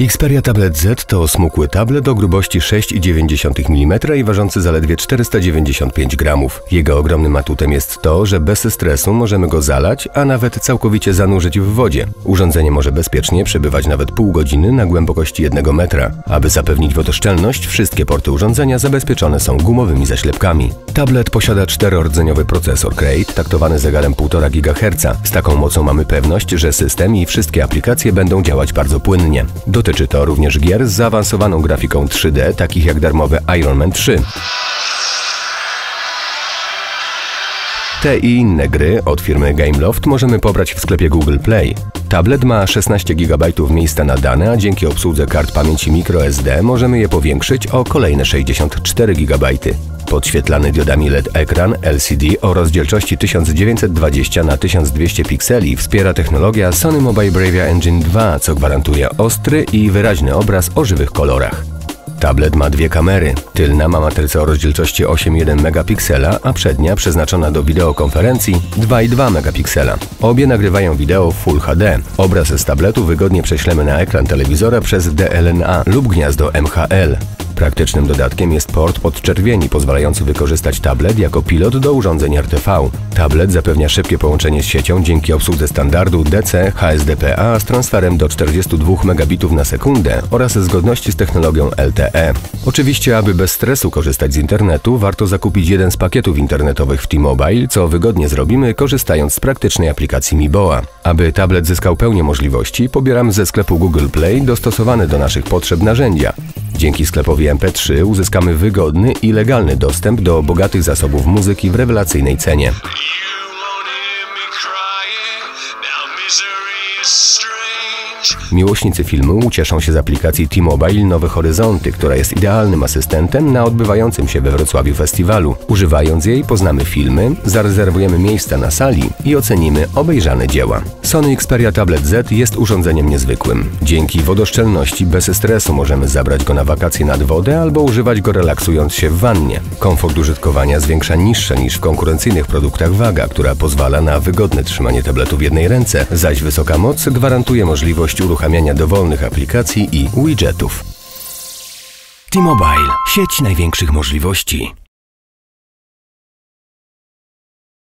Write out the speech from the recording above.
Xperia Tablet Z to smukły tablet o grubości 6,9 mm i ważący zaledwie 495 gramów. Jego ogromnym atutem jest to, że bez stresu możemy go zalać, a nawet całkowicie zanurzyć w wodzie. Urządzenie może bezpiecznie przebywać nawet pół godziny na głębokości 1 metra. Aby zapewnić wodoszczelność, wszystkie porty urządzenia zabezpieczone są gumowymi zaślepkami. Tablet posiada czterordzeniowy procesor Crate, taktowany zegarem 1,5 GHz. Z taką mocą mamy pewność, że system i wszystkie aplikacje będą działać bardzo płynnie. Dotyczy to również gier z zaawansowaną grafiką 3D, takich jak darmowe Iron Man 3. Te i inne gry od firmy Gameloft możemy pobrać w sklepie Google Play. Tablet ma 16 GB miejsca na dane, a dzięki obsłudze kart pamięci microSD możemy je powiększyć o kolejne 64 GB. Podświetlany diodami LED ekran LCD o rozdzielczości 1920 na 1200 pikseli wspiera technologia Sony Mobile Bravia Engine 2, co gwarantuje ostry i wyraźny obraz o żywych kolorach. Tablet ma dwie kamery. Tylna ma matrycę o rozdzielczości 8,1 megapiksela, a przednia przeznaczona do wideokonferencji 2,2 megapiksela. Obie nagrywają wideo w Full HD. Obraz z tabletu wygodnie prześlemy na ekran telewizora przez DLNA lub gniazdo MHL. Praktycznym dodatkiem jest port podczerwieni pozwalający wykorzystać tablet jako pilot do urządzeń RTV. Tablet zapewnia szybkie połączenie z siecią dzięki obsłudze standardu DC HSDPA z transferem do 42 megabitów na sekundę oraz zgodności z technologią LTE. Oczywiście, aby bez stresu korzystać z internetu, warto zakupić jeden z pakietów internetowych w T-Mobile, co wygodnie zrobimy korzystając z praktycznej aplikacji Miboa. Aby tablet zyskał pełnię możliwości, pobieramy ze sklepu Google Play dostosowane do naszych potrzeb narzędzia. Dzięki sklepowi MP3 uzyskamy wygodny i legalny dostęp do bogatych zasobów muzyki w rewelacyjnej cenie. Miłośnicy filmu ucieszą się z aplikacji T-Mobile Nowe Horyzonty, która jest idealnym asystentem na odbywającym się we Wrocławiu festiwalu. Używając jej poznamy filmy, zarezerwujemy miejsca na sali i ocenimy obejrzane dzieła. Sony Xperia Tablet Z jest urządzeniem niezwykłym. Dzięki wodoszczelności bez stresu możemy zabrać go na wakacje nad wodę albo używać go relaksując się w wannie. Komfort użytkowania zwiększa niższa niż w konkurencyjnych produktach waga, która pozwala na wygodne trzymanie tabletu w jednej ręce, zaś wysoka moc gwarantuje możliwość uruchamiania dowolnych aplikacji i widgetów. T-Mobile. Sieć największych możliwości.